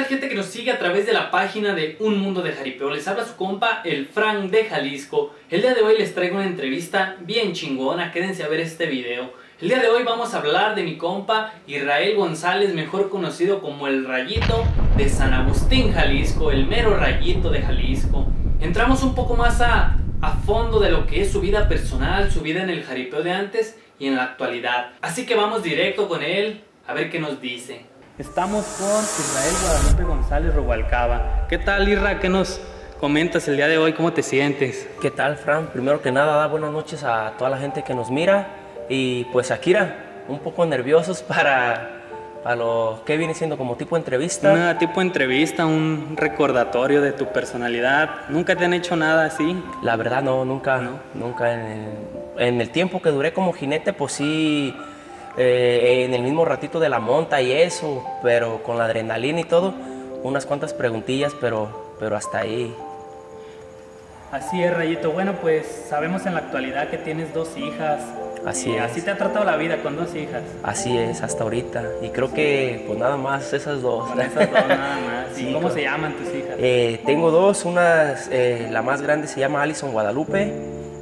tal gente que nos sigue a través de la página de Un Mundo de Jaripeo? Les habla su compa, el Frank de Jalisco. El día de hoy les traigo una entrevista bien chingona, quédense a ver este video. El día de hoy vamos a hablar de mi compa Israel González, mejor conocido como el Rayito de San Agustín, Jalisco, el mero Rayito de Jalisco. Entramos un poco más a, a fondo de lo que es su vida personal, su vida en el jaripeo de antes y en la actualidad. Así que vamos directo con él a ver qué nos dice. Estamos con Israel Guadalupe González Robalcaba. ¿Qué tal, Irra? ¿Qué nos comentas el día de hoy? ¿Cómo te sientes? ¿Qué tal, Fran? Primero que nada, buenas noches a toda la gente que nos mira. Y pues, Akira, un poco nerviosos para, para lo que viene siendo como tipo entrevista. Una tipo entrevista, un recordatorio de tu personalidad. ¿Nunca te han hecho nada así? La verdad, no, nunca. ¿No? Nunca. En el, en el tiempo que duré como jinete, pues sí eh, en el mismo ratito de la monta y eso, pero con la adrenalina y todo, unas cuantas preguntillas, pero, pero hasta ahí. Así es, Rayito. Bueno, pues sabemos en la actualidad que tienes dos hijas. Así es. Así te ha tratado la vida con dos hijas. Así es, hasta ahorita. Y creo que pues nada más esas dos. Con esas dos nada más. ¿Y Sí, cómo con- se llaman tus hijas? Eh, tengo dos, una, eh, la más grande se llama Alison Guadalupe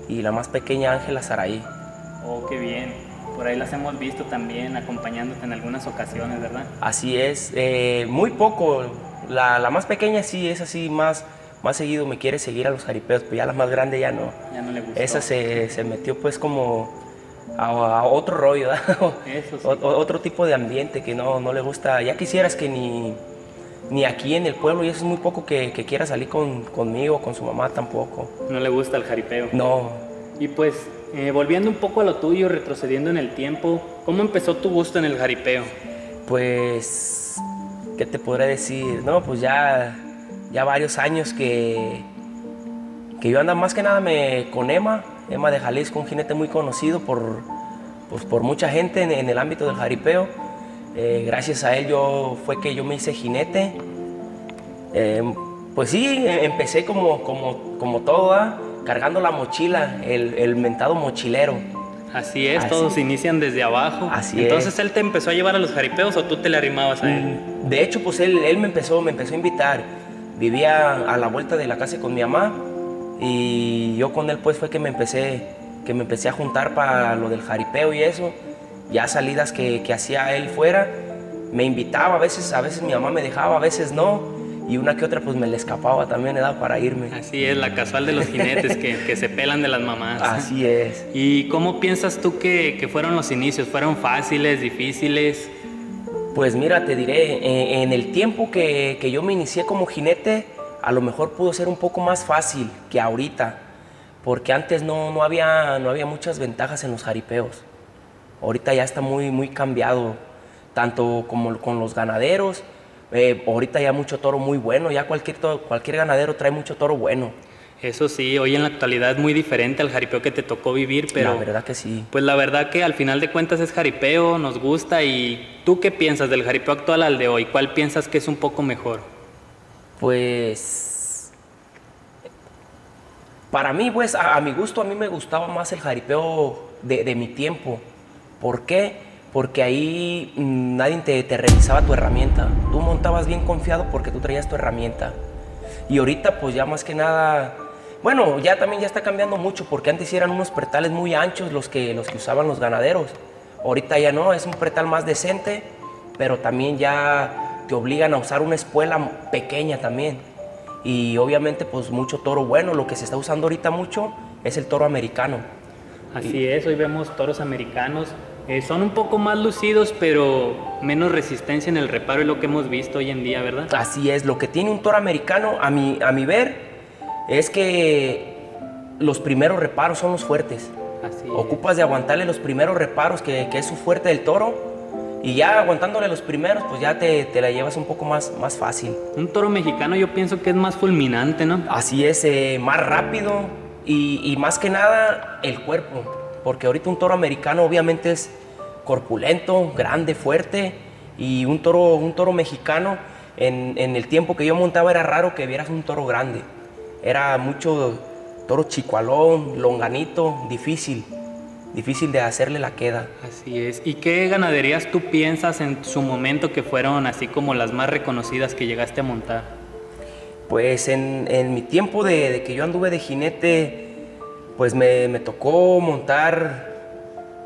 y la más pequeña Ángela Saraí. Oh, qué bien. Por ahí las hemos visto también acompañándote en algunas ocasiones, ¿verdad? Así es, eh, muy poco. La, la más pequeña sí es así, más, más seguido me quiere seguir a los jaripeos, pero ya la más grande ya no. Ya no le gustó. Esa se, se metió pues como a, a otro rollo, ¿verdad? Eso sí. O- o- otro tipo de ambiente que no, no le gusta. Ya quisieras que ni, ni aquí en el pueblo, y eso es muy poco que, que quiera salir con, conmigo, con su mamá tampoco. No le gusta el jaripeo. No, Y pues, eh, volviendo un poco a lo tuyo, retrocediendo en el tiempo, ¿cómo empezó tu gusto en el jaripeo? pues, ¿qué te podré decir? No, pues ya, ya varios años que, que yo ando más que nada me, con Emma, Emma de Jalisco, un jinete muy conocido por, pues, por mucha gente en, el ámbito del jaripeo. Eh, gracias a él yo, fue que yo me hice jinete. Eh, pues sí, eh, empecé como, como, como todo, ¿ah? Cargando la mochila, el, el mentado mochilero. Así es, Así. todos inician desde abajo. Así Entonces es. él te empezó a llevar a los jaripeos o tú te le arrimabas a él. Mm, De hecho, pues él, él me, empezó, me empezó a invitar. Vivía a la vuelta de la casa con mi mamá y yo con él pues fue que me empecé, que me empecé a juntar para lo del jaripeo y eso. Ya salidas que, que hacía él fuera, me invitaba, a veces, a veces mi mamá me dejaba, a veces no. Y una que otra pues me le escapaba también, edad para irme. Así es, la casual de los jinetes que, que se pelan de las mamás. Así es. ¿Y cómo piensas tú que, que fueron los inicios? ¿Fueron fáciles, difíciles? Pues mira, te diré, eh, en el tiempo que, que yo me inicié como jinete, a lo mejor pudo ser un poco más fácil que ahorita, porque antes no, no, había, no había muchas ventajas en los jaripeos. Ahorita ya está muy, muy cambiado, tanto como con los ganaderos. Eh, ahorita ya mucho toro muy bueno, ya cualquier, cualquier ganadero trae mucho toro bueno. Eso sí, hoy en la actualidad es muy diferente al jaripeo que te tocó vivir, pero... la verdad que sí. Pues la verdad que al final de cuentas es jaripeo, nos gusta y ¿tú qué piensas del jaripeo actual al de hoy? ¿Cuál piensas que es un poco mejor? Pues para mí, pues a, a mi gusto, a mí me gustaba más el jaripeo de, de mi tiempo. ¿Por qué? Porque ahí mm, nadie te, te revisaba tu herramienta. Tú montabas bien confiado porque tú traías tu herramienta. Y ahorita pues ya más que nada, bueno, ya también ya está cambiando mucho porque antes eran unos pretales muy anchos los que, los que usaban los ganaderos. Ahorita ya no, es un pretal más decente, pero también ya te obligan a usar una espuela pequeña también. Y obviamente pues mucho toro bueno, lo que se está usando ahorita mucho es el toro americano. Así es, hoy vemos toros americanos. Eh, son un poco más lucidos, pero menos resistencia en el reparo es lo que hemos visto hoy en día, ¿verdad? Así es, lo que tiene un toro americano, a mi, a mi ver, es que los primeros reparos son los fuertes. Así es. Ocupas de aguantarle los primeros reparos, que, que es su fuerte del toro, y ya aguantándole los primeros, pues ya te, te la llevas un poco más, más fácil. Un toro mexicano yo pienso que es más fulminante, ¿no? Así es, eh, más rápido y, y más que nada el cuerpo, porque ahorita un toro americano obviamente es corpulento, grande, fuerte, y un toro, un toro mexicano, en, en el tiempo que yo montaba era raro que vieras un toro grande, era mucho toro chicualón, longanito, difícil. difícil de hacerle la queda. Así es. ¿Y qué ganaderías tú piensas en su momento que fueron así como las más reconocidas que llegaste a montar? Pues en, mi tiempo de, que yo anduve de jinete, pues me, tocó montar,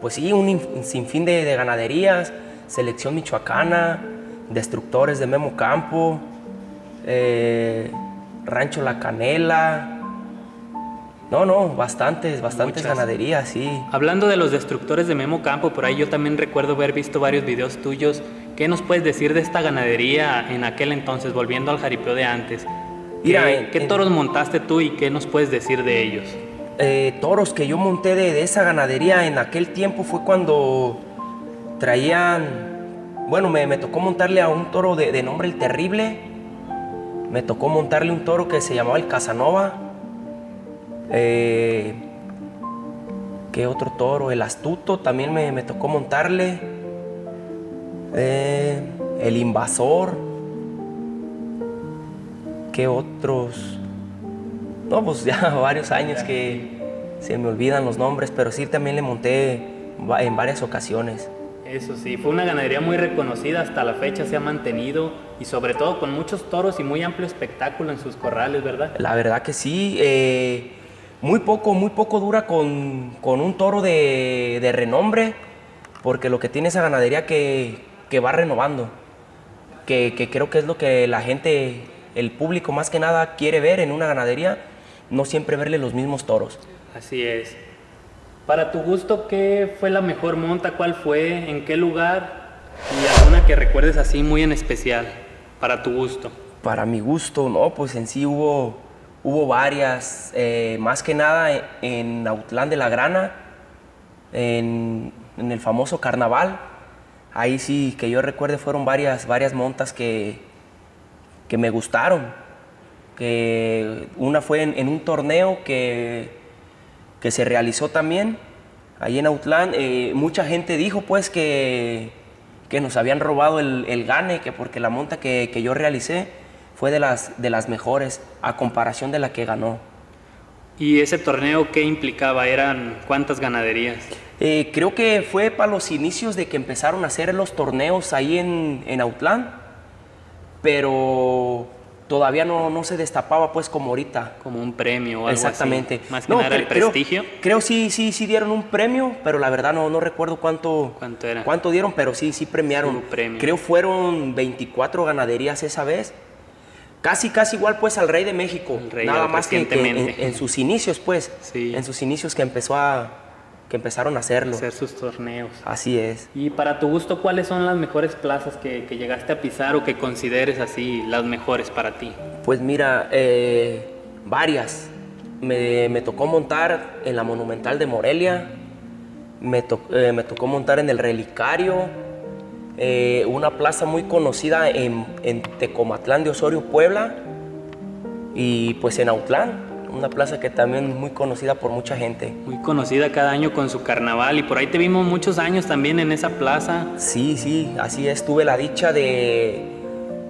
pues sí, un sinfín de, de ganaderías, selección michoacana, destructores de Memo Campo, eh, Rancho La Canela, no, no, bastantes, bastantes ganaderías, sí. Hablando de los destructores de Memo Campo, por ahí yo también recuerdo haber visto varios videos tuyos. ¿Qué nos puedes decir de esta ganadería en aquel entonces, volviendo al jaripeo de antes? ¿Qué, toros montaste tú y qué nos puedes decir de ellos? Eh, toros que yo monté de, esa ganadería en aquel tiempo fue cuando traían, bueno, me, tocó montarle a un toro de, nombre El Terrible, me tocó montarle un toro que se llamaba el Casanova, eh, ¿Qué otro toro? El astuto también me, tocó montarle. Eh, el invasor. ¿Qué otros? No, pues ya varios años que se me olvidan los nombres, pero sí también le monté en varias ocasiones. Eso sí, fue una ganadería muy reconocida, hasta la fecha se ha mantenido y sobre todo con muchos toros y muy amplio espectáculo en sus corrales, ¿verdad? La verdad que sí. Eh, muy poco, muy poco dura con, un toro de, renombre, porque lo que tiene esa ganadería que, va renovando, que, creo que es lo que la gente, el público más que nada quiere ver en una ganadería, no siempre verle los mismos toros. Así es. Para tu gusto, ¿qué fue la mejor monta? ¿Cuál fue? ¿En qué lugar? Y alguna que recuerdes así muy en especial, para tu gusto. Para mi gusto, no, pues en sí hubo Hubo varias, eh, más que nada en Autlán de la Grana, en, el famoso carnaval. Ahí sí, que yo recuerde, fueron varias, varias montas que, que me gustaron. Que una fue en, un torneo que, que, se realizó también ahí en Autlán. Eh, mucha gente dijo pues que, que nos habían robado el, el, gane, que porque la monta que, que yo realicé fue de las, de las mejores a comparación de la que ganó. ¿Y ese torneo qué implicaba? ¿Eran cuántas ganaderías? Eh, creo que fue para los inicios de que empezaron a hacer los torneos ahí en, en Autlán, pero todavía no, no, se destapaba pues como ahorita. Como un premio o algo Exactamente. Más que nada el prestigio. Creo sí, sí, sí dieron un premio, pero la verdad no, no recuerdo cuánto, ¿Cuánto, era? cuánto dieron, pero sí, sí premiaron. Un premio. Creo fueron 24 ganaderías esa vez Casi, casi igual pues al rey de México. nada más que, en, sus inicios pues. En sus inicios que empezó a que empezaron a hacerlo. Hacer sus torneos. Así es. Y para tu gusto, ¿cuáles son las mejores plazas que, llegaste a pisar o que consideres así las mejores para ti? Pues mira, eh, varias. Me, tocó montar en la Monumental de Morelia, me, eh, me tocó montar en el Relicario, eh, una plaza muy conocida en, Tecomatlán de Osorio, Puebla, y pues en Autlán, una plaza que también es muy conocida por mucha gente. Muy conocida cada año con su carnaval y por ahí te vimos muchos años también en esa plaza. Sí, sí, así es, tuve la dicha de,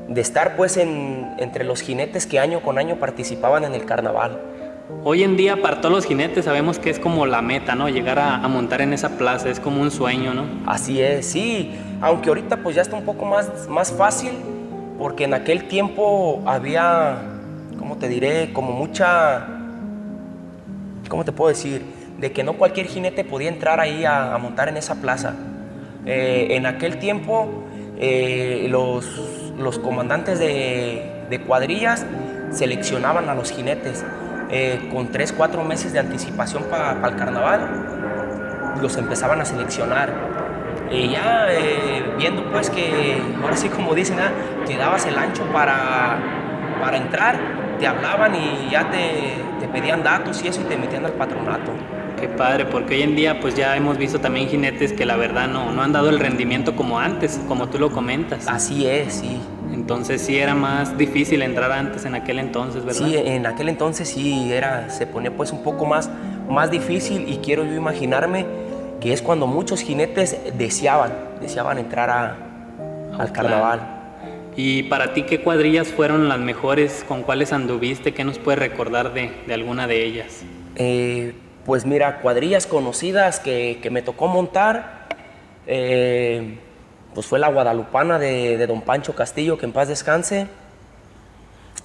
de estar pues entre los jinetes que año con año participaban en el carnaval. Hoy en día para todos los jinetes sabemos que es como la meta, ¿no? Llegar a, montar en esa plaza, es como un sueño, ¿no? Así es, sí. Aunque ahorita pues ya está un poco más, más fácil, porque en aquel tiempo había, ¿cómo te diré? Como mucha, ¿cómo te puedo decir? De que no cualquier jinete podía entrar ahí a, montar en esa plaza. Eh, en aquel tiempo eh, los, los, comandantes de, de cuadrillas seleccionaban a los jinetes eh, con 3, 4 meses de anticipación para el carnaval, los empezaban a seleccionar. Y ya eh, viendo pues que, ahora sí como dicen, ah, te dabas el ancho para, para entrar, te hablaban y ya te, te pedían datos y eso y te metían al patronato. Qué padre, porque hoy en día pues ya hemos visto también jinetes que la verdad no, no han dado el rendimiento como antes, como tú lo comentas. Así es, sí. Entonces sí era más difícil entrar antes en aquel entonces, ¿verdad? Sí, en aquel entonces sí era, se ponía pues un poco más, más difícil y quiero yo imaginarme que es cuando muchos jinetes deseaban, deseaban entrar a, al carnaval. ¿Y para ti qué cuadrillas fueron las mejores? ¿Con cuáles anduviste? ¿Qué nos puedes recordar de, de alguna de ellas? Eh, Pues mira, cuadrillas conocidas que, que me tocó montar, eh, pues fue la guadalupana de, de, don Pancho Castillo, que en paz descanse.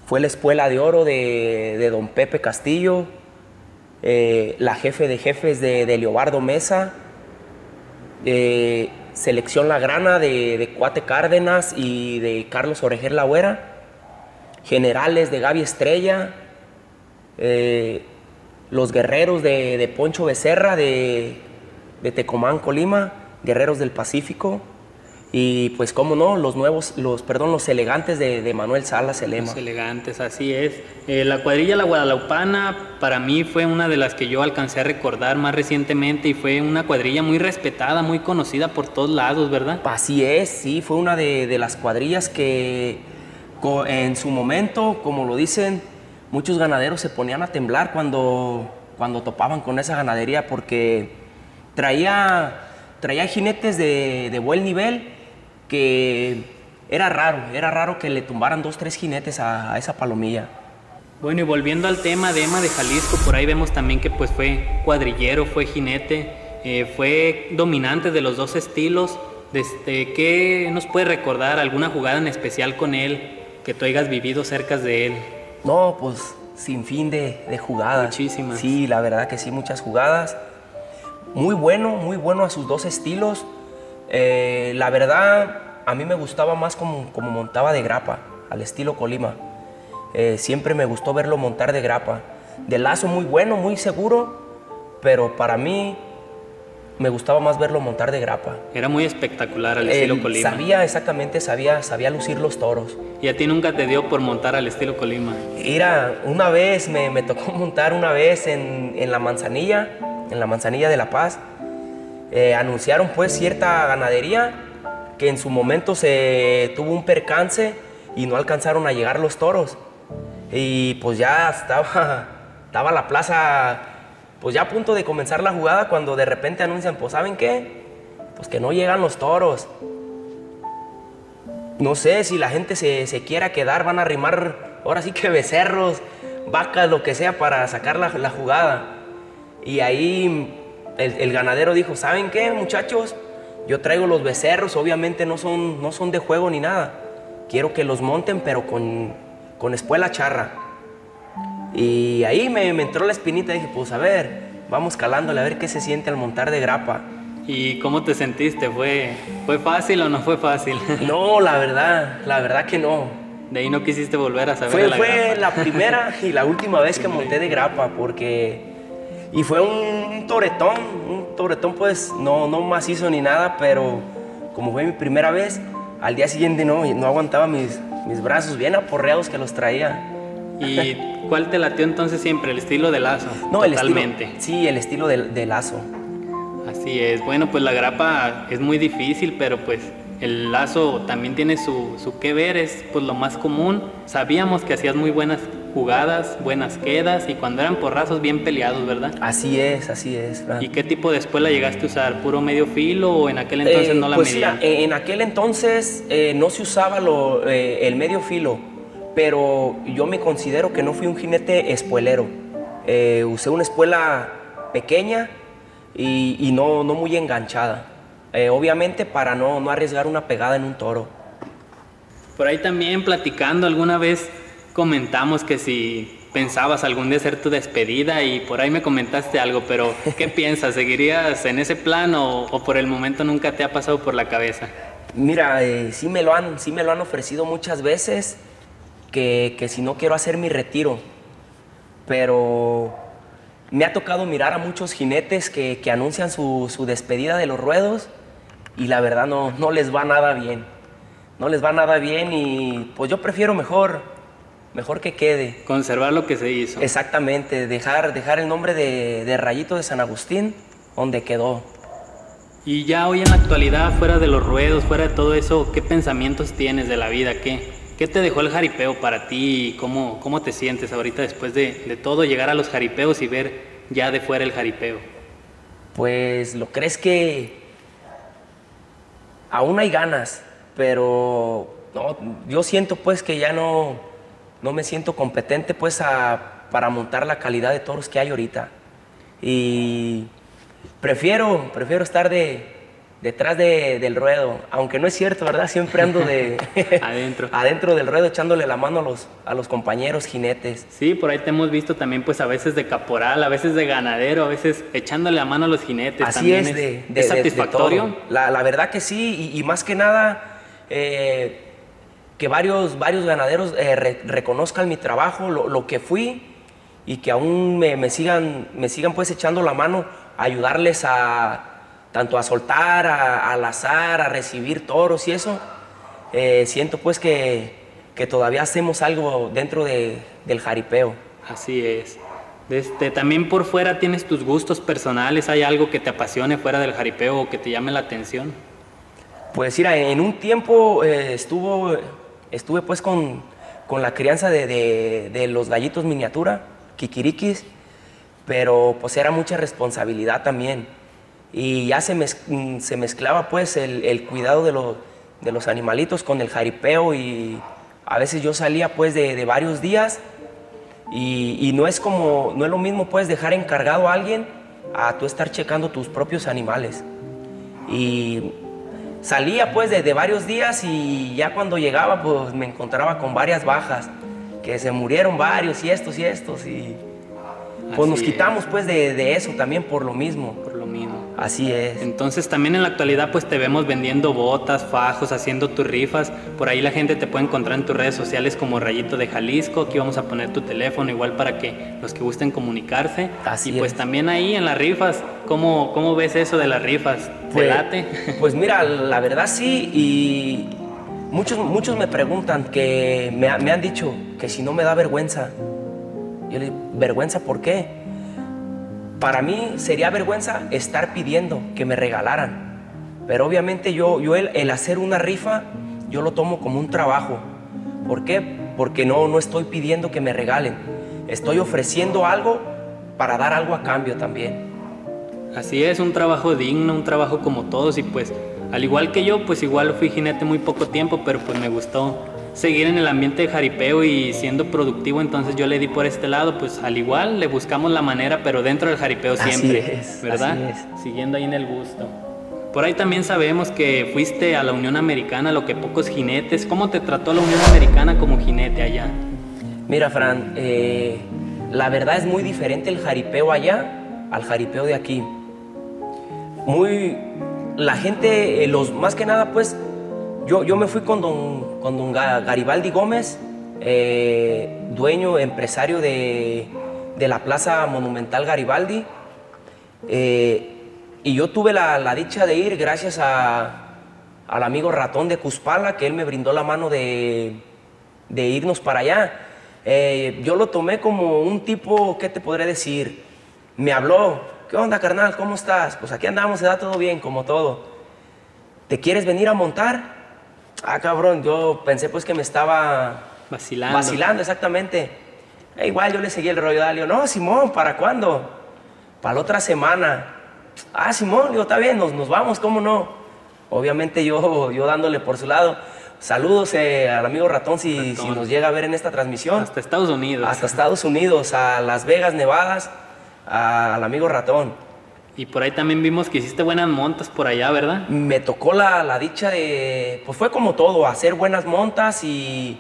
Fue la espuela de oro de, de don Pepe Castillo, eh, la jefe de jefes de, Leobardo Mesa, selección La Grana de, de, Cuate Cárdenas y de Carlos Orejer Lagüera, generales de Gaby Estrella, eh, los guerreros de, de, Poncho Becerra de, de Tecomán, Colima, guerreros del Pacífico. Y pues cómo no, los nuevos, los, perdón, los elegantes de, de Manuel Salas Elema. Los elegantes, así es. Eh, la cuadrilla La Guadalupana para mí fue una de las que yo alcancé a recordar más recientemente y fue una cuadrilla muy respetada, muy conocida por todos lados, ¿verdad? Así es, sí, fue una de, de las cuadrillas que en su momento, como lo dicen, muchos ganaderos se ponían a temblar cuando, cuando topaban con esa ganadería porque traía, traía jinetes de, de buen nivel que era raro, era raro que le tumbaran dos, tres jinetes a, a, esa palomilla. Bueno, y volviendo al tema de Emma de Jalisco, por ahí vemos también que pues fue cuadrillero, fue jinete, eh, fue dominante de los dos estilos. Desde, ¿Qué nos puede recordar? ¿Alguna jugada en especial con él que tú hayas vivido cerca de él? No, pues sin fin de, de jugadas. Muchísimas. Sí, la verdad que sí, muchas jugadas. Muy bueno, muy bueno a sus dos estilos. Eh, la verdad, a mí me gustaba más como, como montaba de grapa, al estilo Colima. Eh, siempre me gustó verlo montar de grapa. De lazo muy bueno, muy seguro, pero para mí me gustaba más verlo montar de grapa. Era muy espectacular al estilo Él Colima. Sabía exactamente, sabía, sabía lucir los toros. ¿Y a ti nunca te dio por montar al estilo Colima? Era, una vez me, me tocó montar una vez en, en, la manzanilla, en la manzanilla de La Paz. Eh, anunciaron pues cierta ganadería que en su momento se tuvo un percance y no alcanzaron a llegar los toros. Y pues ya estaba, la plaza, pues ya a punto de comenzar la jugada cuando de repente anuncian, pues ¿saben qué? Pues que no llegan los toros. No sé si la gente se, se quiera quedar, van a arrimar ahora sí que becerros, vacas, lo que sea para sacar la, la jugada. Y ahí el, el, ganadero dijo, ¿saben qué muchachos? Yo traigo los becerros, obviamente no son, no son de juego ni nada. Quiero que los monten, pero con, con espuela charra. Y ahí me, me, entró la espinita y dije, pues a ver, vamos calándole a ver qué se siente al montar de grapa. ¿Y cómo te sentiste? ¿Fue, ¿Fue fácil o no fue fácil? No, la verdad, la verdad que no. De ahí no quisiste volver a saber fue, de la Fue grapa. la primera y la última vez que monté de grapa, porque... Y fue un toretón, un toretón pues no, no macizo ni nada, pero como fue mi primera vez, al día siguiente no, no aguantaba mis, mis brazos bien aporreados que los traía. ¿Y cuál te latió entonces siempre? ¿El estilo de lazo? No, Totalmente. El estilo, sí, el estilo de, de, lazo. Así es. Bueno, pues la grapa es muy difícil, pero pues el lazo también tiene su, su que ver, es pues lo más común. Sabíamos que hacías muy buenas jugadas, buenas quedas y cuando eran porrazos bien peleados, ¿verdad? Así es, así es. Fran. ¿Y qué tipo de espuela llegaste a usar? ¿Puro medio filo o en aquel entonces eh, no la pues medían? Mira, en aquel entonces eh, no se usaba lo, eh, el medio filo, pero yo me considero que no fui un jinete espuelero. Eh, usé una espuela pequeña y, y no, no, muy enganchada. Obviamente para no, no arriesgar una pegada en un toro. Por ahí también platicando alguna vez comentamos que si pensabas algún día hacer tu despedida y por ahí me comentaste algo, pero ¿qué piensas? ¿Seguirías en ese plan o, o, por el momento nunca te ha pasado por la cabeza? Mira, eh, sí, me lo han, sí me lo han ofrecido muchas veces, que, que si no quiero hacer mi retiro, pero me ha tocado mirar a muchos jinetes que, que anuncian su, su, despedida de los ruedos y la verdad no, no les va nada bien. No les va nada bien y pues yo prefiero mejor mejor que quede. Conservar lo que se hizo. Exactamente, dejar, dejar el nombre de, de, Rayito de San Agustín donde quedó. Y ya hoy en la actualidad, fuera de los ruedos, fuera de todo eso, ¿qué pensamientos tienes de la vida? ¿Qué, qué te dejó el jaripeo para ti? ¿Cómo, cómo te sientes ahorita después de, de todo llegar a los jaripeos y ver ya de fuera el jaripeo? Pues lo crees que aún hay ganas, pero no, yo siento pues que ya no, no me siento competente pues a, para montar la calidad de toros que hay ahorita. Y prefiero, prefiero estar de, detrás de- del ruedo, aunque no es cierto, ¿verdad? Siempre ando de Adentro. adentro del ruedo echándole la mano a los, a los compañeros jinetes. Sí, por ahí te hemos visto también, pues a veces de caporal, a veces de ganadero, a veces echándole la mano a los jinetes. Así también es, de, ¿es de- satisfactorio. La, la verdad que sí, y, y más que nada, eh, que varios, varios ganaderos eh, re- reconozcan mi trabajo, lo, lo que fui, y que aún me, me sigan, me sigan pues echando la mano, a ayudarles a tanto a soltar, a, al azar, a recibir toros y eso. Eh, siento pues que, que todavía hacemos algo dentro de- del jaripeo. Así es. Este, también por fuera tienes tus gustos personales, ¿hay algo que te apasione fuera del jaripeo o que te llame la atención? Pues mira, en un tiempo eh, estuvo, estuve pues con, con la crianza de, de- los gallitos miniatura, kikirikis, pero pues era mucha responsabilidad también. Y ya se, se mezclaba pues el, el cuidado de, los- de los animalitos con el jaripeo y a veces yo salía pues de, varios días y, y no es como, no es lo mismo pues dejar encargado a alguien a tú estar checando tus propios animales. Y salía pues de, de varios días y ya cuando llegaba pues me encontraba con varias bajas, que se murieron varios y estos y estos y pues nos Así es. quitamos pues de, de eso también por lo mismo. Por lo mismo. Así es. Entonces también en la actualidad pues te vemos vendiendo botas, fajos, haciendo tus rifas. Por ahí la gente te puede encontrar en tus redes sociales como Rayito de Jalisco. Aquí vamos a poner tu teléfono igual para que los que gusten comunicarse. Así y pues es. también ahí en las rifas, ¿cómo, cómo ves eso de las rifas? ¿Te Pues, late? pues mira, la verdad sí, y muchos, muchos me preguntan que me han dicho que si no me da vergüenza. Yo le digo, ¿vergüenza por qué? Para mí sería vergüenza estar pidiendo que me regalaran. Pero obviamente yo, yo el, el hacer una rifa, yo lo tomo como un trabajo. ¿Por qué? Porque no, no estoy pidiendo que me regalen. Estoy ofreciendo algo para dar algo a cambio también. Así es, un trabajo digno, un trabajo como todos y pues al igual que yo, pues igual fui jinete muy poco tiempo, pero pues me gustó seguir en el ambiente de jaripeo y siendo productivo, entonces yo le di por este lado, pues al igual le buscamos la manera, pero dentro del jaripeo Así siempre, es, ¿verdad? así Siguiendo ahí en el gusto. Por ahí también sabemos que fuiste a la Unión Americana, lo que pocos jinetes. ¿Cómo te trató la Unión Americana como jinete allá? Mira, Fran, eh, la verdad es muy diferente el jaripeo allá al jaripeo de aquí. Muy. La gente, eh, los, más que nada, pues, yo, yo me fui con don, con don Ga- Garibaldi Gómez, eh, dueño, empresario de, de la Plaza Monumental Garibaldi. Eh, y yo tuve la, la dicha de ir gracias a, al amigo Ratón de Cuspala, que él me brindó la mano de, de irnos para allá. Yo lo tomé como un tipo, ¿qué te podré decir? Me habló, ¿qué onda carnal? ¿Cómo estás? Pues aquí andamos, se da todo bien, como todo. ¿Te quieres venir a montar? Ah, cabrón, yo pensé pues que me estaba Vacilando. vacilando, exactamente. Eh, igual yo le seguí el rollo, Dalio. No, Simón, ¿para cuándo? Para la otra semana. Ah, Simón, digo, está bien, nos, nos vamos, ¿cómo no? Obviamente yo, yo dándole por su lado. Saludos eh, al amigo Ratón si, Ratón. si nos llega a ver en esta transmisión. Hasta Estados Unidos. Hasta Estados Unidos, a Las Vegas, Nevadas, a- al amigo Ratón. Y por ahí también vimos que hiciste buenas montas por allá, ¿verdad? Me tocó la, la dicha de, pues fue como todo, hacer buenas montas y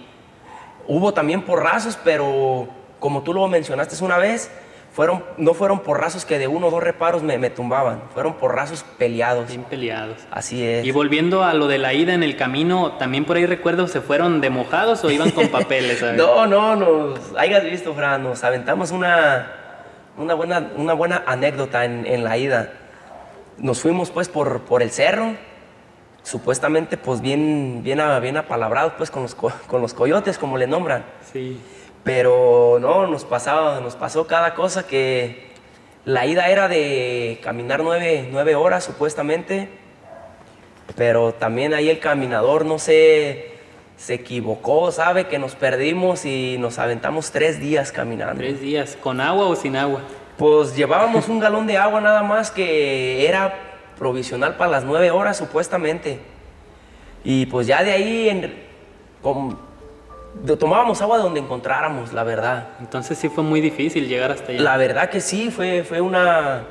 hubo también porrazos, pero como tú lo mencionaste una vez, fueron, no fueron porrazos que de uno o dos reparos me, me tumbaban, fueron porrazos peleados. Bien peleados. Así es. Y volviendo a lo de la ida en el camino, también por ahí recuerdo, ¿se fueron de mojados o iban con papeles? No, no, nos hayas visto, Fran, nos aventamos una, una, buena, una buena anécdota en, en la ida. Nos fuimos pues por, por el cerro, supuestamente pues bien, bien, bien apalabrados pues con los, co- con los coyotes, como le nombran. Sí. Pero no, nos, pasaba, nos pasó cada cosa que la ida era de caminar nueve, nueve horas supuestamente, pero también ahí el caminador, no sé, se equivocó, sabe que nos perdimos y nos aventamos tres días caminando. Tres días, ¿con agua o sin agua? Pues llevábamos un galón de agua nada más que era provisional para las nueve horas supuestamente. Y pues ya de ahí, en- con- tomábamos agua de donde encontráramos, la verdad. Entonces sí fue muy difícil llegar hasta allá. La verdad que sí, fue, fue una,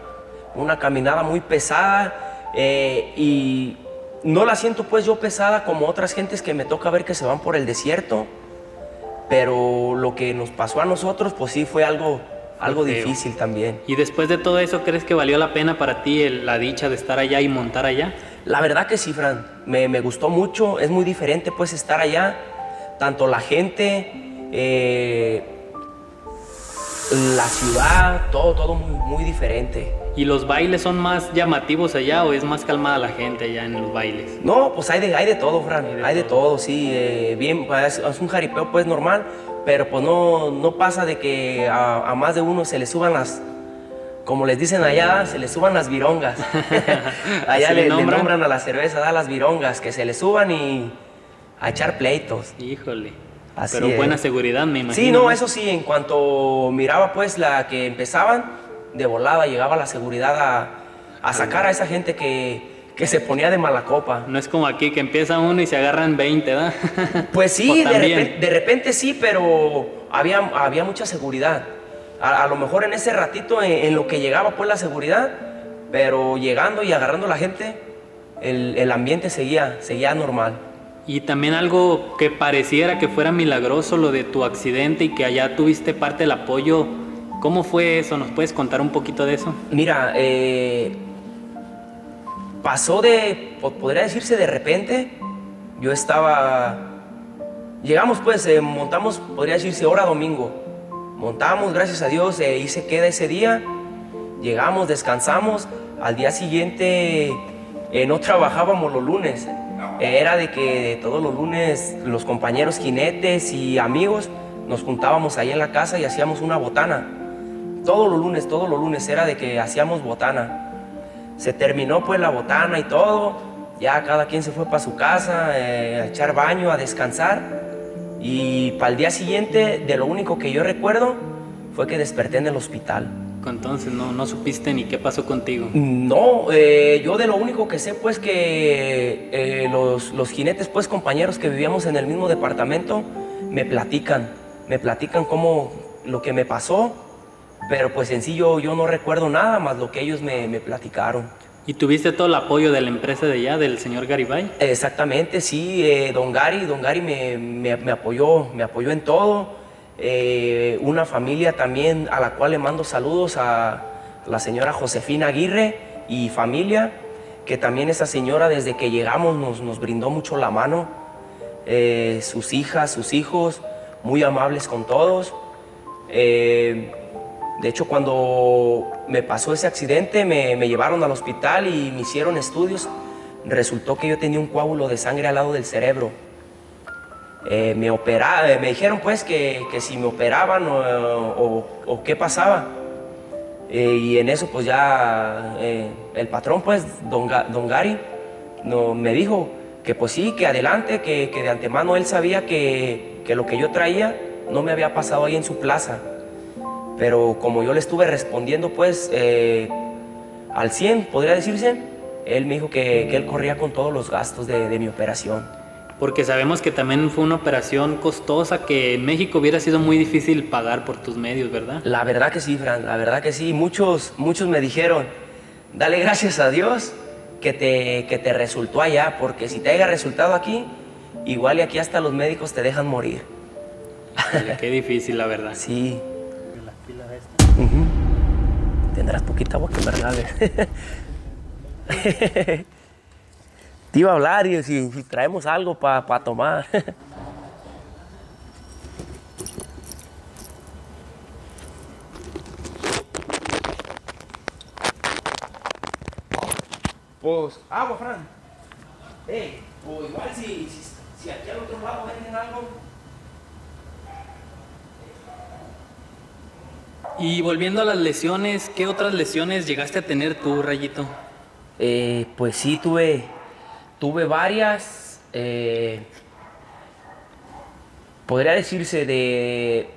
una caminada muy pesada eh, y no la siento pues yo pesada como otras gentes que me toca ver que se van por el desierto, pero lo que nos pasó a nosotros pues sí fue algo, algo difícil también. ¿Y después de todo eso crees que valió la pena para ti la dicha de estar allá y montar allá? La verdad que sí, Fran, me, me gustó mucho, es muy diferente pues estar allá, tanto la gente, eh, la ciudad, todo, todo muy, muy diferente. ¿Y los bailes son más llamativos allá o es más calmada la gente allá en los bailes? No, pues hay de, hay de todo, Fran, hay de, todo. sí. Eh, bien, pues, es, un jaripeo pues normal, pero pues no, no pasa de que a, más de uno se le suban las, como les dicen allá, se le suban las virongas. allá le, nombran? a la cerveza, da las virongas, que se le suban y a echar pleitos. Híjole. Pero buena seguridad, me imagino. Sí, no, eso sí, en cuanto miraba pues la que empezaban, de volada llegaba la seguridad a, sacar a esa gente que, se ponía de mala copa. No es como aquí que empieza uno y se agarran 20, ¿verdad? Pues sí, de repente, sí, pero había, había mucha seguridad. A, lo mejor en ese ratito en, lo que llegaba pues la seguridad, pero llegando y agarrando a la gente, el, el ambiente seguía, seguía normal. Y también algo que pareciera que fuera milagroso lo de tu accidente y que allá tuviste parte del apoyo ¿Cómo fue eso? ¿Nos puedes contar un poquito de eso? Mira, eh, pasó de, podría decirse de repente, yo estaba, llegamos pues, eh, montamos, podría decirse hora domingo, montamos, gracias a Dios, eh, se queda ese día, llegamos, descansamos, al día siguiente no trabajábamos los lunes, era de que todos los lunes los compañeros jinetes y amigos nos juntábamos ahí en la casa y hacíamos una botana todos los lunes, todos los lunes era de que hacíamos botana. Se terminó pues la botana y todo, ya cada quien se fue para su casa eh, a echar baño, a descansar. Y para el día siguiente, de lo único que yo recuerdo fue que desperté en el hospital. Entonces no, no supiste ni qué pasó contigo. No, eh, yo de lo único que sé pues que eh, los, los jinetes pues compañeros que vivíamos en el mismo departamento me platican, me platican cómo lo que me pasó pero pues en sí yo, no recuerdo nada más lo que ellos me, platicaron. ¿Y tuviste todo el apoyo de la empresa de allá, del señor Garibay? Exactamente, sí, eh, don Gary, don Gary me, apoyó, me apoyó en todo. Eh, una familia también a la cual le mando saludos a la señora Josefina Aguirre y familia, que también esa señora desde que llegamos nos, nos brindó mucho la mano. Eh, sus hijas, sus hijos, muy amables con todos. De hecho, cuando me pasó ese accidente, me, llevaron al hospital y me hicieron estudios. Resultó que yo tenía un coágulo de sangre al lado del cerebro. Eh, me, eh, me dijeron pues que, si me operaban o, qué pasaba. Eh, y en eso pues ya el patrón pues, don, don Gary, no, me dijo que pues sí, que adelante, que, de antemano él sabía que, que lo que yo traía no me había pasado ahí en su plaza pero como yo le estuve respondiendo pues eh, al 100, podría decirse, él me dijo que, él corría con todos los gastos de, mi operación. Porque sabemos que también fue una operación costosa que en México hubiera sido muy difícil pagar por tus medios, ¿verdad? La verdad que sí, Fran, la verdad que sí. Muchos, muchos me dijeron, dale gracias a Dios que te, que te resultó allá, porque si te haya resultado aquí, igual y aquí hasta los médicos te dejan morir. Qué difícil, la verdad. Sí. Tendrás poquita agua que me regales. Te iba a hablar y si, traemos algo para tomar. pues, agua, Fran. Eh, o igual si, si, si aquí al otro lado venden algo, Y volviendo a las lesiones, ¿qué otras lesiones llegaste a tener tú, Rayito? Eh, pues sí, tuve, tuve varias. Eh, podría decirse de,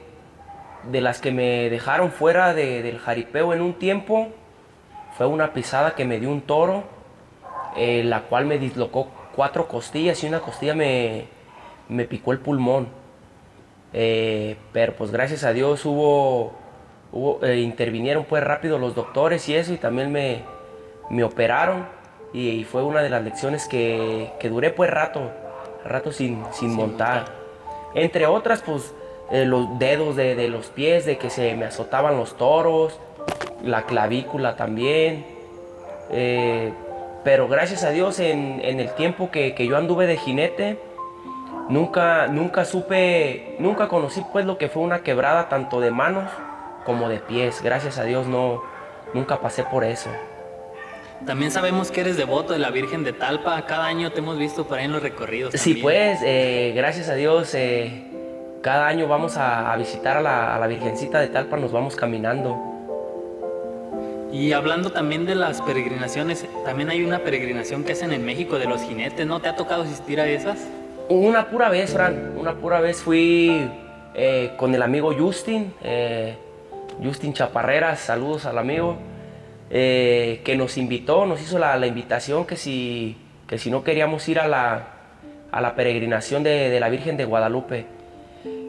de las que me dejaron fuera del jaripeo en un tiempo. Fue una pisada que me dio un toro, eh, la cual me dislocó cuatro costillas y una costilla me, me picó el pulmón. Pero pues gracias a Dios hubo, hubo eh, intervinieron pues rápido los doctores y eso y también me, me operaron y, fue una de las lecciones que, que duré pues rato, rato sin, sin, montar. Entre otras pues eh, los dedos de, de, los pies, de que se me azotaban los toros, la clavícula también. pero gracias a Dios en, en el tiempo que, que yo anduve de jinete, Nunca, nunca supe, nunca conocí pues lo que fue una quebrada tanto de manos como de pies. Gracias a Dios no, nunca pasé por eso. También sabemos que eres devoto de la Virgen de Talpa. Cada año te hemos visto por ahí en los recorridos. Sí, pues, eh, gracias a Dios, eh, cada año vamos a, visitar a la, a la, Virgencita de Talpa, nos vamos caminando. Y hablando también de las peregrinaciones, también hay una peregrinación que hacen en México de los jinetes, ¿no? ¿Te ha tocado asistir a esas? Una pura vez, Fran, una pura vez fui eh, con el amigo Justin, eh, Justin Chaparreras, saludos al amigo, eh, que nos invitó, nos hizo la, invitación que si, que si no queríamos ir a la, a la peregrinación de, la Virgen de Guadalupe.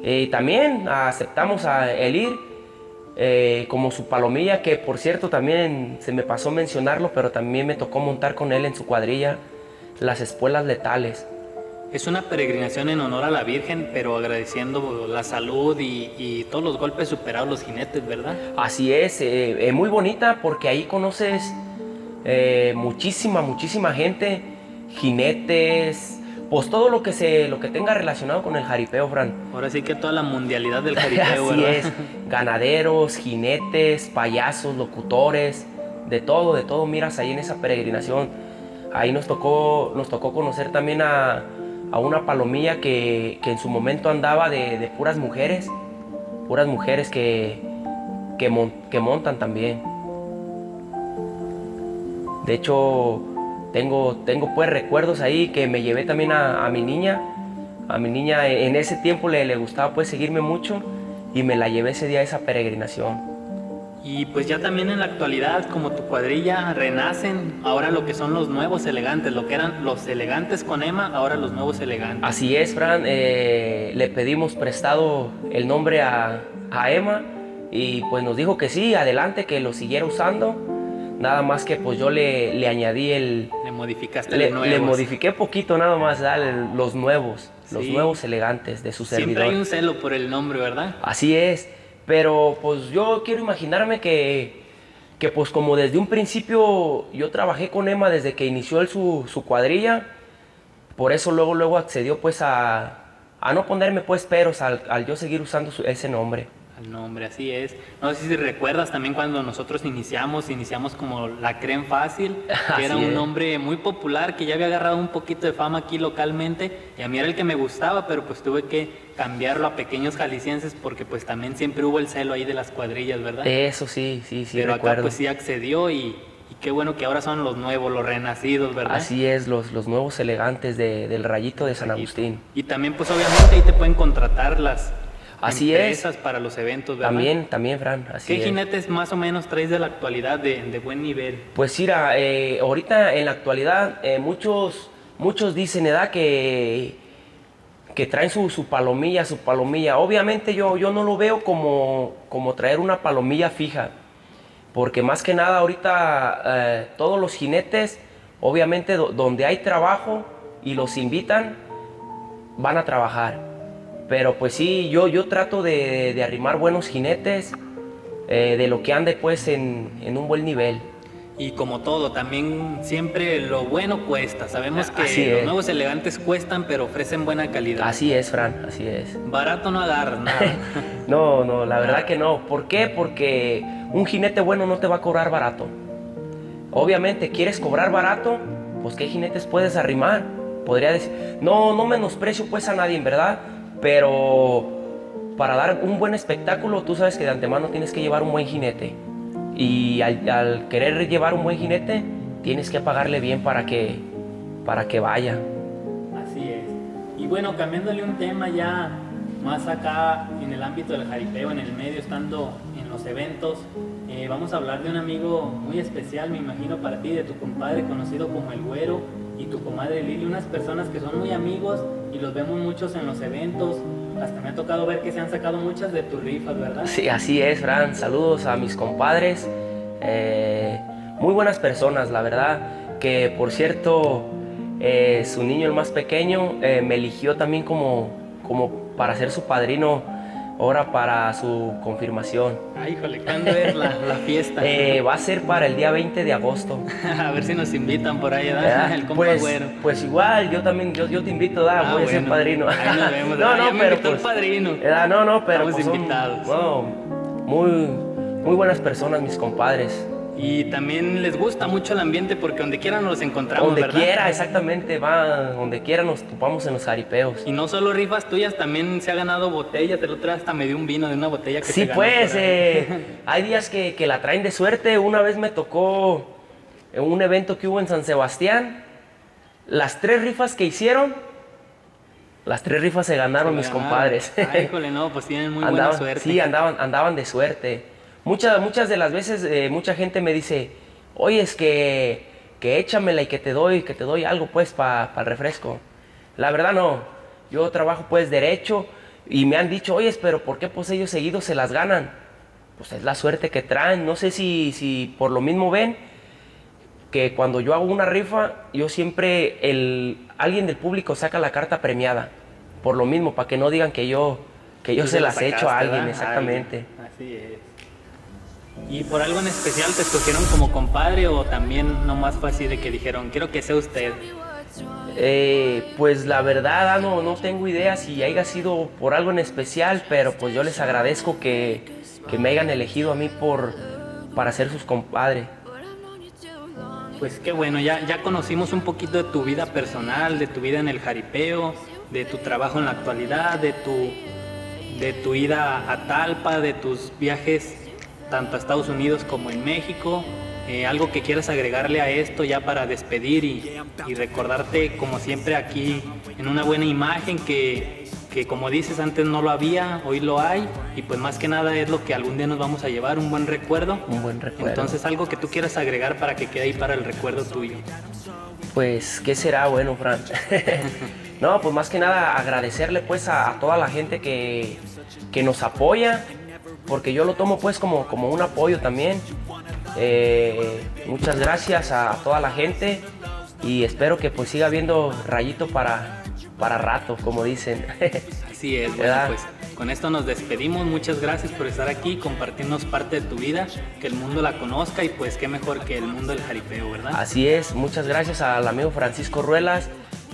Y también aceptamos a, el ir como su palomilla, que por cierto también se me pasó mencionarlo, pero también me tocó montar con él en su cuadrilla las espuelas letales. Es una peregrinación en honor a la Virgen, pero agradeciendo la salud y, todos los golpes superados los jinetes, ¿verdad? Así es, eh, eh, muy bonita porque ahí conoces eh, muchísima, muchísima gente, jinetes, pues todo lo que se, lo que tenga relacionado con el jaripeo, Fran. Ahora sí que toda la mundialidad del jaripeo, Así es, ganaderos, jinetes, payasos, locutores, de todo, de todo miras ahí en esa peregrinación. Ahí nos tocó, nos tocó conocer también a a una palomilla que, en su momento andaba de, puras mujeres, puras mujeres que, que, montan también. De hecho, tengo, tengo pues recuerdos ahí que me llevé también a, mi niña. A mi niña en ese tiempo le, le gustaba pues seguirme mucho y me la llevé ese día a esa peregrinación. Y pues ya también en la actualidad, como tu cuadrilla, renacen ahora lo que son los nuevos elegantes, lo que eran los elegantes con Emma, ahora los nuevos elegantes. Así es, Fran, eh, le pedimos prestado el nombre a, a, Emma y pues nos dijo que sí, adelante, que lo siguiera usando. Nada más que pues yo le, le añadí el... Le modificaste le, le modifiqué poquito nada más, los nuevos, los nuevos elegantes de su servidor. Siempre hay un celo por el nombre, ¿verdad? Así es. Pero pues yo quiero imaginarme que, que pues como desde un principio yo trabajé con Emma desde que inició su, su cuadrilla, por eso luego luego accedió pues a, a no ponerme pues peros al, al yo seguir usando ese nombre nombre, así es. No sé si recuerdas también cuando nosotros iniciamos, iniciamos como La Creen Fácil, que era un nombre muy popular, que ya había agarrado un poquito de fama aquí localmente, y a mí era el que me gustaba, pero pues tuve que cambiarlo a pequeños jaliscienses porque pues también siempre hubo el celo ahí de las cuadrillas, ¿verdad? Eso sí, sí, sí. Pero acá pues sí accedió y, qué bueno que ahora son los nuevos, los renacidos, ¿verdad? Así es, los, los nuevos elegantes del rayito de San Agustín. Y también pues obviamente ahí te pueden contratar las Así empresas para los eventos, ¿verdad? También, también, Fran. Así ¿Qué jinetes más o menos traes de la actualidad de, buen nivel? Pues mira, eh, ahorita en la actualidad eh, muchos, muchos dicen, edad que, que traen su, palomilla, su palomilla. Obviamente yo, yo no lo veo como, como traer una palomilla fija, porque más que nada ahorita eh, todos los jinetes, obviamente donde hay trabajo y los invitan, van a trabajar. Pero pues sí, yo, yo trato de, arrimar buenos jinetes, eh, de lo que ande pues en, un buen nivel. Y como todo, también siempre lo bueno cuesta. Sabemos que los nuevos elegantes cuestan, pero ofrecen buena calidad. Así es, Fran, así es. Barato no agarras nada. no, no, la verdad que no. ¿Por qué? Porque un jinete bueno no te va a cobrar barato. Obviamente, ¿quieres cobrar barato? Pues ¿qué jinetes puedes arrimar? Podría decir, no, no menosprecio pues a nadie, ¿verdad? Pero para dar un buen espectáculo, tú sabes que de antemano tienes que llevar un buen jinete. Y al, querer llevar un buen jinete, tienes que pagarle bien para que, para que vaya. Así es. Y bueno, cambiándole un tema ya más acá en el ámbito del jaripeo, en el medio, estando en los eventos, eh, vamos a hablar de un amigo muy especial, me imagino, para ti, de tu compadre conocido como el Güero y tu comadre Lili, unas personas que son muy amigos y los vemos muchos en los eventos. Hasta me ha tocado ver que se han sacado muchas de tus rifas, ¿verdad? Sí, así es, Fran. Saludos a mis compadres. Eh, muy buenas personas, la verdad. Que por cierto, eh, su niño, el más pequeño, eh, me eligió también como, como para ser su padrino ahora para su confirmación. Ay, híjole, ¿cuándo es la, fiesta? va a ser para el día 20 de agosto. a ver si nos invitan por ahí, ¿verdad? El pues, pues igual, yo también, yo, yo te invito, ¿verdad? Ah, voy a ser padrino. Ahí nos vemos, no, no, pero pues, padrino. no, no, pero Estamos pues, invitados. muy, muy buenas personas, mis compadres. Y también les gusta mucho el ambiente porque donde quiera nos encontramos, Donde quiera, exactamente, va, donde quiera nos topamos en los jaripeos. Y no solo rifas tuyas, también se ha ganado botellas, el otro hasta me dio un vino de una botella que sí, se pues, eh, hay días que, que, la traen de suerte, una vez me tocó en un evento que hubo en San Sebastián, las tres rifas que hicieron, las tres rifas se ganaron mis compadres. Ay, híjole, no, pues tienen muy buena suerte. Sí, andaban, andaban de suerte. Muchas, muchas de las veces eh, mucha gente me dice, oye, es que, que échamela y que te doy, que te doy algo pues para el refresco. La verdad no, yo trabajo pues derecho y me han dicho, oye, pero ¿por qué pues ellos seguidos se las ganan? Pues es la suerte que traen, no sé si, si por lo mismo ven que cuando yo hago una rifa, yo siempre, el, alguien del público saca la carta premiada, por lo mismo, para que no digan que yo, que yo se las he hecho a alguien, exactamente. Así es. ¿Y por algo en especial te escogieron como compadre o también nomás fue así de que dijeron, quiero que sea usted? Eh, pues la verdad ah, no, no tengo idea si haya sido por algo en especial, pero pues yo les agradezco que, que me hayan elegido a mí por, para ser sus compadres. Pues qué bueno, ya, ya conocimos un poquito de tu vida personal, de tu vida en el jaripeo, de tu trabajo en la actualidad, de tu, de tu ida a Talpa, de tus viajes tanto a Estados Unidos como en México. Eh, algo que quieras agregarle a esto ya para despedir y, recordarte como siempre aquí en una buena imagen que, que, como dices antes no lo había, hoy lo hay y pues más que nada es lo que algún día nos vamos a llevar, un buen recuerdo. Un buen recuerdo. Entonces algo que tú quieras agregar para que quede ahí para el recuerdo tuyo. Pues, ¿qué será bueno, Fran? no, pues más que nada agradecerle pues a, a toda la gente que, que nos apoya, porque yo lo tomo pues como, como un apoyo también. Eh, muchas gracias a toda la gente y espero que pues siga habiendo rayito para, para rato, como dicen. Así es, bueno, pues con esto nos despedimos. Muchas gracias por estar aquí, compartirnos parte de tu vida, que el mundo la conozca y pues qué mejor que el mundo del jaripeo, ¿verdad? Así es, muchas gracias al amigo Francisco Ruelas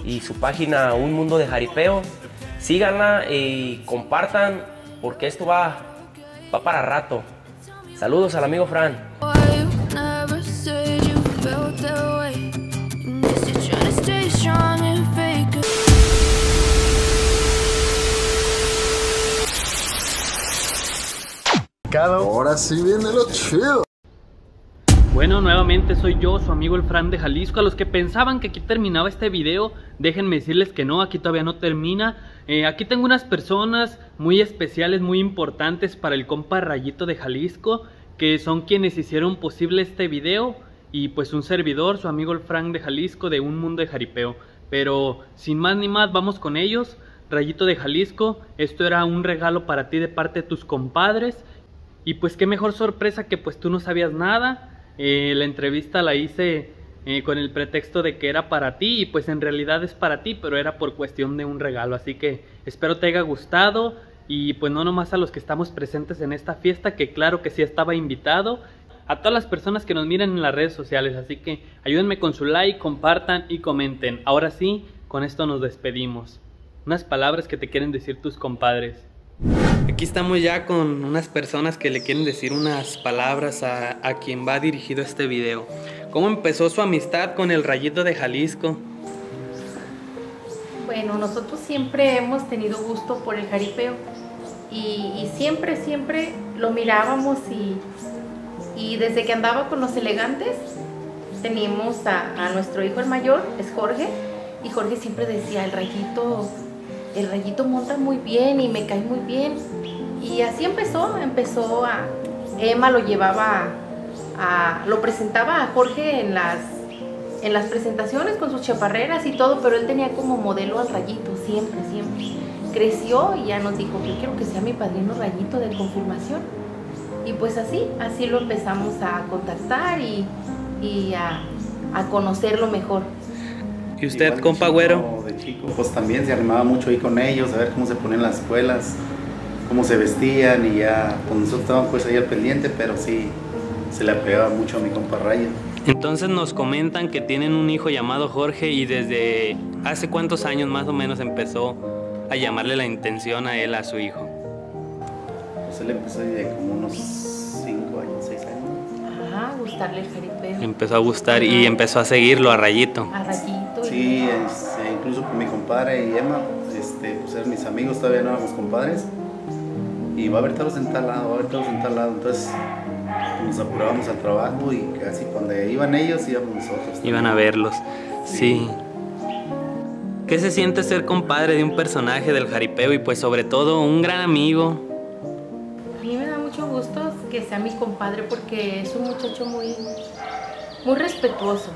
y su página Un Mundo de Jaripeo. Síganla y compartan porque esto va va para rato. Saludos al amigo Fran. Ahora sí viene lo chido. Bueno, nuevamente soy yo, su amigo el Fran de Jalisco. A los que pensaban que aquí terminaba este video, déjenme decirles que no, aquí todavía no termina. Eh, aquí tengo unas personas muy especiales, muy importantes para el compa Rayito de Jalisco, que son quienes hicieron posible este video. Y pues un servidor, su amigo el Fran de Jalisco, de Un Mundo de Jaripeo. Pero sin más ni más, vamos con ellos. Rayito de Jalisco, esto era un regalo para ti de parte de tus compadres. Y pues qué mejor sorpresa que pues tú no sabías nada eh, la entrevista la hice eh, con el pretexto de que era para ti y pues en realidad es para ti, pero era por cuestión de un regalo. Así que espero te haya gustado y pues no nomás a los que estamos presentes en esta fiesta, que claro que sí estaba invitado, a todas las personas que nos miran en las redes sociales. Así que ayúdenme con su like, compartan y comenten. Ahora sí, con esto nos despedimos. Unas palabras que te quieren decir tus compadres. Aquí estamos ya con unas personas que le quieren decir unas palabras a, quien va dirigido este video. ¿Cómo empezó su amistad con el Rayito de Jalisco? Bueno, nosotros siempre hemos tenido gusto por el jaripeo y, siempre, siempre lo mirábamos y, y, desde que andaba con los elegantes teníamos a, a nuestro hijo el mayor, es Jorge, y Jorge siempre decía, el Rayito el rayito monta muy bien y me cae muy bien. Y así empezó, empezó a, Emma lo llevaba a, lo presentaba a Jorge en las, en las presentaciones con sus chaparreras y todo, pero él tenía como modelo al rayito, siempre, siempre. creció y ya nos dijo, yo quiero que sea mi padrino rayito de confirmación. Y pues así, así lo empezamos a contactar y, y a, a conocerlo mejor. ¿Y usted, Igual compa güero? De chico, pues también se animaba mucho ahí con ellos, a ver cómo se ponían las escuelas, cómo se vestían y ya, pues nosotros estábamos pues ahí al pendiente, pero sí, se le apegaba mucho a mi compa Raya. Entonces nos comentan que tienen un hijo llamado Jorge y desde hace cuántos años más o menos empezó a llamarle la intención a él, a su hijo. Pues él empezó ahí de como unos 5 años, 6 años. Ajá, gustarle el jaripeo. Empezó a gustar y empezó a seguirlo a Rayito. A rayito. Sí, este, incluso con mi compadre y Emma, este, pues eran mis amigos, todavía no éramos compadres. Y va a haber todos en tal lado, va a haber todos en tal lado. Entonces nos apurábamos al trabajo y casi cuando iban ellos íbamos nosotros. Iban a verlos. Sí. ¿Qué se siente ser compadre de un personaje del jaripeo y pues sobre todo un gran amigo? A mí me da mucho gusto que sea mi compadre porque es un muchacho muy, muy respetuoso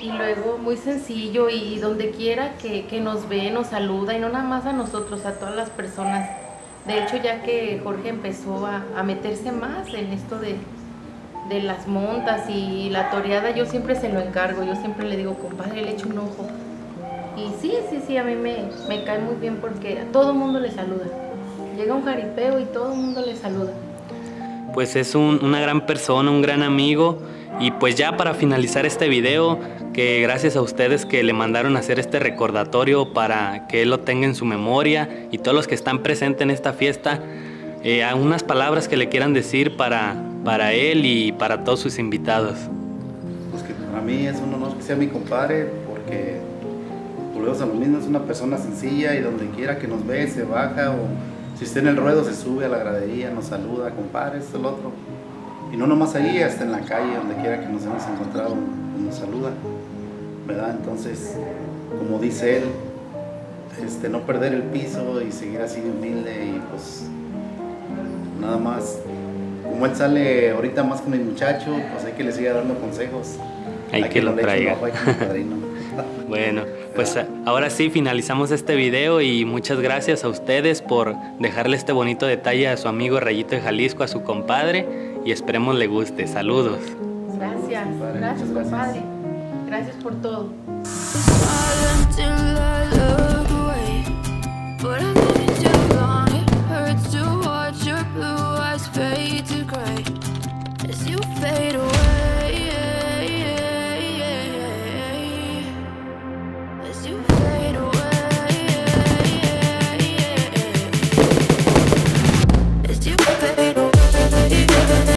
y luego muy sencillo y donde quiera que, que nos ve nos saluda y no nada más a nosotros, a todas las personas. De hecho, ya que Jorge empezó a, a meterse más en esto de, de las montas y la toreada, yo siempre se lo encargo, yo siempre le digo, compadre, le echo un ojo. Y sí, sí, sí, a mí me, me cae muy bien porque a todo mundo le saluda. Llega un jaripeo y todo el mundo le saluda. Pues es un- una gran persona, un gran amigo. Y pues ya para finalizar este video, que gracias a ustedes que le mandaron a hacer este recordatorio para que él lo tenga en su memoria y todos los que están presentes en esta fiesta, eh, a unas palabras que le quieran decir para, para él y para todos sus invitados. Pues que para mí es un honor que sea mi compadre porque lo mismo, es una persona sencilla y donde quiera que nos ve se baja o si está en el ruedo se sube a la gradería, nos saluda, compadre, esto, el otro. Y no nomás ahí, hasta en la calle, donde quiera que nos hemos encontrado, nos saluda, ¿verdad? Entonces, como dice él, este, no perder el piso y seguir así de humilde y pues nada más. Como él sale ahorita más con mi muchacho, pues hay que le siga dando consejos. Hay que lo traiga. Bueno, pues ahora sí finalizamos este video y muchas gracias a ustedes por dejarle este bonito detalle a su amigo Rayito de Jalisco, a su compadre y esperemos le guste. Saludos. Gracias, gracias compadre. Gracias por todo.